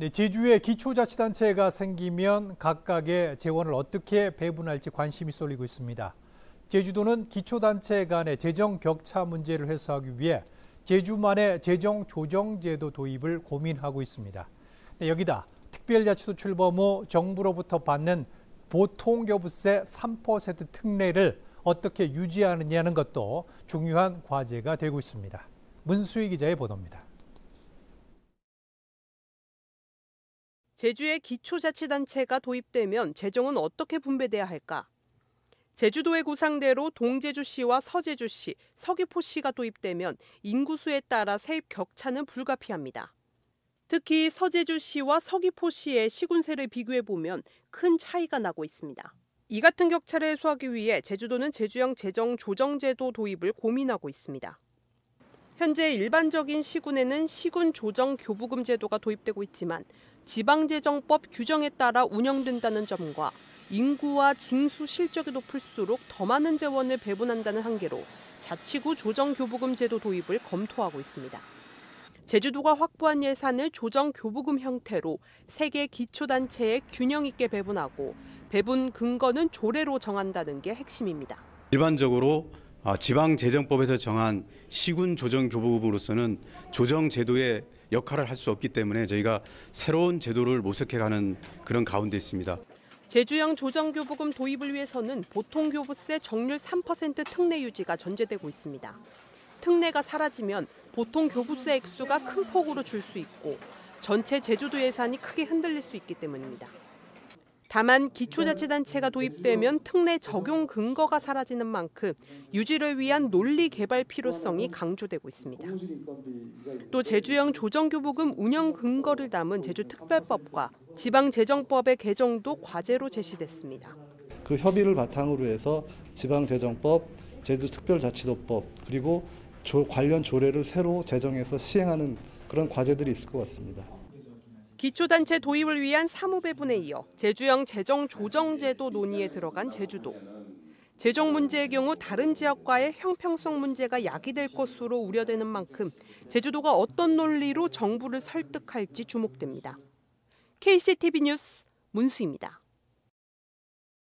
네, 제주에 기초자치단체가 생기면 각각의 재원을 어떻게 배분할지 관심이 쏠리고 있습니다. 제주도는 기초단체 간의 재정 격차 문제를 해소하기 위해 제주만의 재정 조정 제도 도입을 고민하고 있습니다. 네, 여기다 특별자치도 출범 후 정부로부터 받는 보통교부세 3% 특례를 어떻게 유지하느냐는 것도 중요한 과제가 되고 있습니다. 문수희 기자의 보도입니다. 제주에 기초자치단체가 도입되면 재정은 어떻게 분배돼야 할까? 제주도의 구상대로 동제주시와 서제주시, 서귀포시가 도입되면 인구수에 따라 세입 격차는 불가피합니다. 특히 서제주시와 서귀포시의 시군세를 비교해 보면 큰 차이가 나고 있습니다. 이 같은 격차를 해소하기 위해 제주도는 제주형 재정 조정제도 도입을 고민하고 있습니다. 현재 일반적인 시군에는 시군 조정 교부금 제도가 도입되고 있지만 지방재정법 규정에 따라 운영된다는 점과 인구와 징수 실적이 높을수록 더 많은 재원을 배분한다는 한계로 자치구 조정 교부금 제도 도입을 검토하고 있습니다. 제주도가 확보한 예산을 조정 교부금 형태로 세계 기초단체에 균형 있게 배분하고 배분 근거는 조례로 정한다는 게 핵심입니다. 일반적으로 아, 지방재정법에서 정한 시군 조정교부금으로서는 조정제도의 역할을 할 수 없기 때문에 저희가 새로운 제도를 모색해가는 그런 가운데 있습니다. 제주형 조정교부금 도입을 위해서는 보통교부세 정률 3% 특례 유지가 전제되고 있습니다. 특례가 사라지면 보통교부세 액수가 큰 폭으로 줄 수 있고 전체 제주도 예산이 크게 흔들릴 수 있기 때문입니다. 다만 기초자치단체가 도입되면 특례 적용 근거가 사라지는 만큼 유지를 위한 논리 개발 필요성이 강조되고 있습니다. 또 제주형 조정교부금 운영 근거를 담은 제주특별법과 지방재정법의 개정도 과제로 제시됐습니다. 그 협의를 바탕으로 해서 지방재정법, 제주특별자치도법 그리고 조, 관련 조례를 새로 제정해서 시행하는 그런 과제들이 있을 것 같습니다. 기초단체 도입을 위한 사무배분에 이어 제주형 재정 조정제도 논의에 들어간 제주도. 재정 문제의 경우 다른 지역과의 형평성 문제가 야기될 것으로 우려되는 만큼 제주도가 어떤 논리로 정부를 설득할지 주목됩니다. KCTV 뉴스 문수입니다.